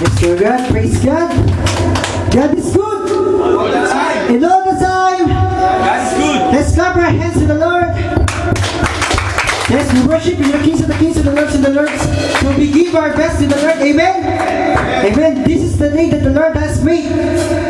Yes, so God. Praise God. God is good. all the And all the time. God is good. Let's clap our hands to the Lord. Yes, we worship in the kings of the kings and the lords of the lords. So we give our best to the Lord. Amen. Amen. This is the day that the Lord has made.